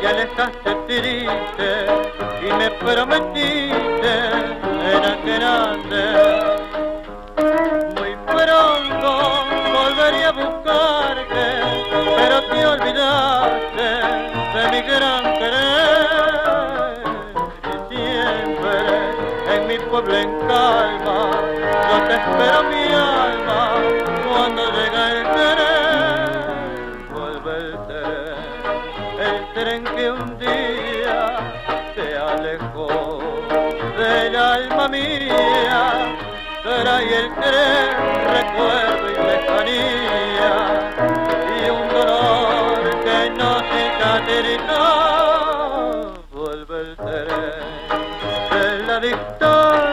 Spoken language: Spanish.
te alejaste triste y me prometiste en aquel que un día te alejó del alma mía, trae el tren recuerdo y lejanía y un dolor que no cicatriza. Vuelve el tren de la distancia